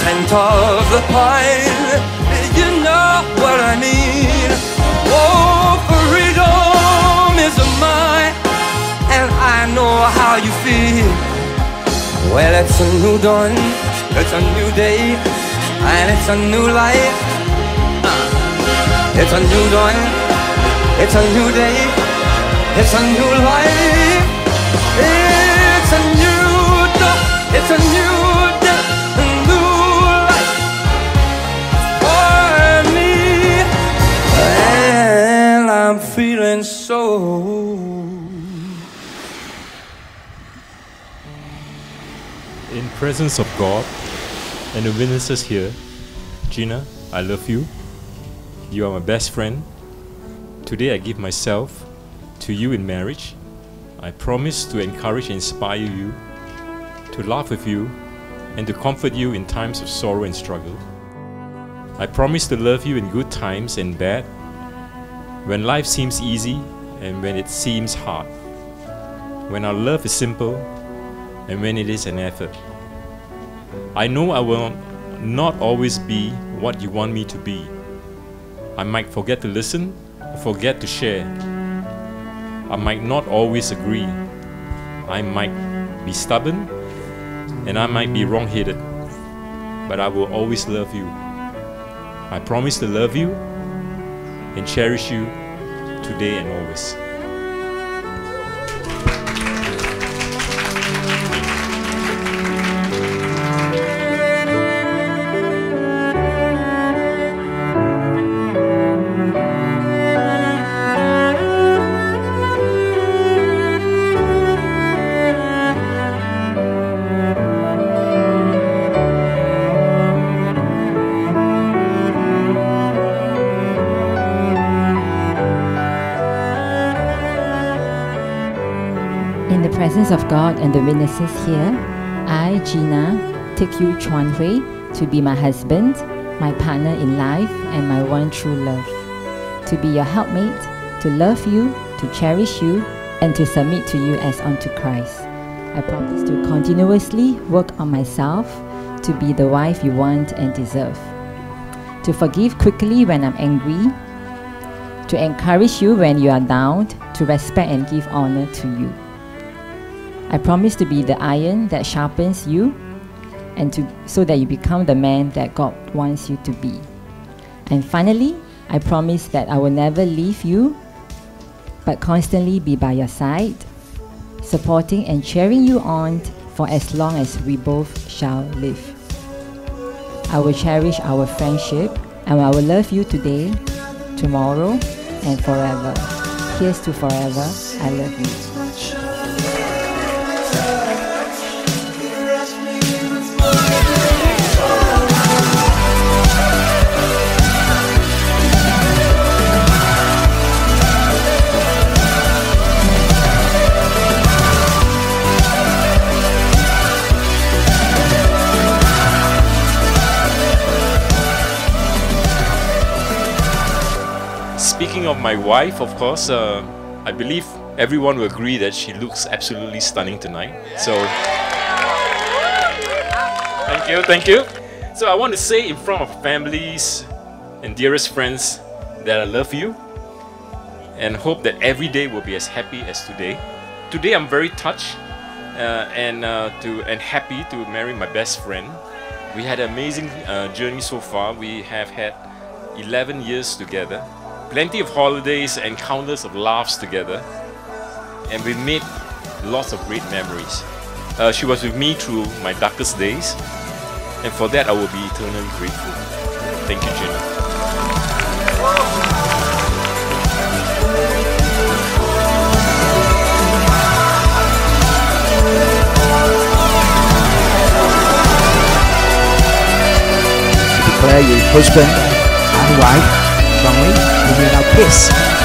scent of the pine. You know what I mean. Oh, freedom is mine, and I know how you feel. Well, it's a new dawn, it's a new day, and it's a new life. It's a new dawn, it's a new day, it's a new life. It's In presence of God and the witnesses here, Gina, I love you. You are my best friend. Today I give myself to you in marriage. I promise to encourage and inspire you, to laugh with you, and to comfort you in times of sorrow and struggle. I promise to love you in good times and bad, when life seems easy and when it seems hard, when our love is simple and when it is an effort. I know I will not always be what you want me to be. I might forget to listen, or forget to share. I might not always agree. I might be stubborn, and I might be wrong headed. But I will always love you. I promise to love you and cherish you today and always. Presence of God and the witnesses here, I, Gina, take you, Chuan Hui, to be my husband, my partner in life, and my one true love. To be your helpmate, to love you, to cherish you, and to submit to you as unto Christ. I promise to continuously work on myself to be the wife you want and deserve. To forgive quickly when I'm angry, to encourage you when you are down, to respect and give honor to you. I promise to be the iron that sharpens you and to so that you become the man that God wants you to be. And finally, I promise that I will never leave you but constantly be by your side, supporting and cheering you on for as long as we both shall live. I will cherish our friendship and I will love you today, tomorrow, and forever. Here's to forever. I love you. Speaking of my wife, of course, uh, I believe everyone will agree that she looks absolutely stunning tonight. So, thank you, thank you. So, I want to say in front of families and dearest friends that I love you and hope that every day will be as happy as today. Today, I'm very touched uh, and uh, to and happy to marry my best friend. We had an amazing uh, journey so far. We have had 11 years together, plenty of holidays and countless of laughs together, and we made lots of great memories. Uh, she was with me through my darkest days, and for that I will be eternally grateful. Thank you, Gina. declare you husband and wife. Strongly, you